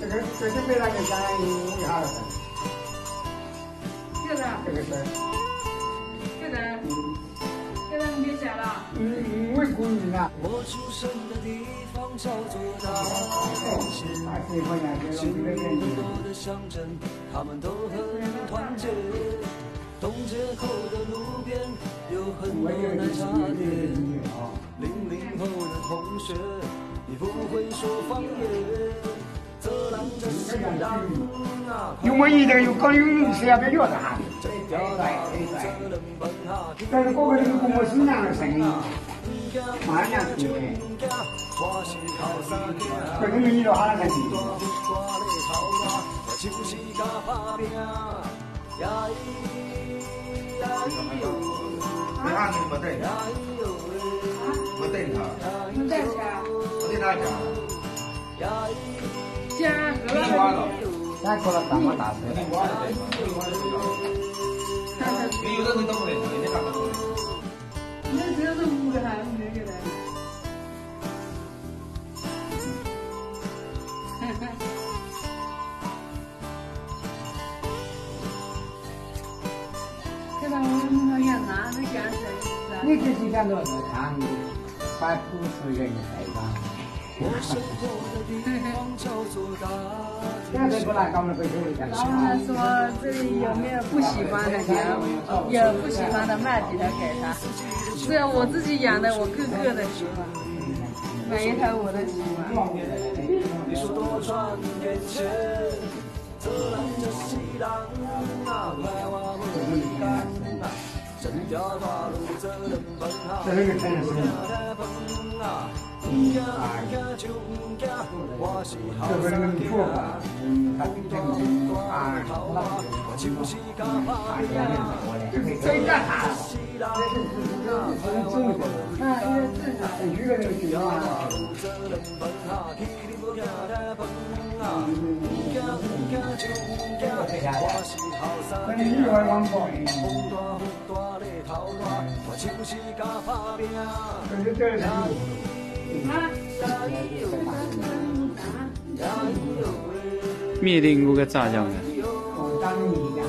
这个这是为了给咱一下子，这个这个是，这个这个你别写了。嗯，没故意的。我出生的地方叫做大仙，二十块钱就新用这个眼睛。很多的乡镇，他们都很团结。东街口的路边有很多奶茶店。零零后的同学，你不会说方言，这浪这西浪啊，有没一要别聊啥的，这条大路这能奔哈，但是过个这个公我是那样的这个你聊啥声音？没啥你没带，呀咿哟没带他，你再写。没带他钱。呀咿加你完了，咱说了这么大声，你完了。你有的人都不能，人家你自己感到是看，把主持人带上。我生活的地方叫做大现在不拿搞了回去干然后呢说这里有没有不喜欢的，有不喜欢的卖几头给他。只有我自己养的，我个个的喜欢，每一头我都喜欢。整条大路这能奔哈，这是个真实的。在奔啊，唔惊唔惊就唔惊，我是好这个山人做法，嗯，他比这个人啊，我就是甲打拼，这干啥？西浪这是这么的，嗯，因为正常。你这个人就条，大路这能奔哈，天天不惊在奔啊，唔惊唔惊就唔惊，我是好山那你一会儿往跑，风大风大咧头大，我就是甲打拼。这是这是。灭顶锅个炸酱的，我当你一样。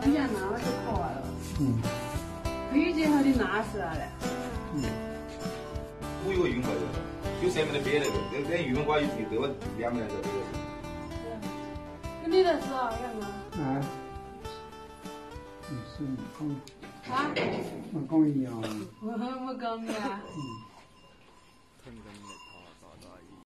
我养拿了就跑了，嗯就上面的别那个，那那云瓜有对我两个人在这个。跟你在是啊，养啊。啊。你，是跟啊？跟跟一样。我我讲的啊。嗯。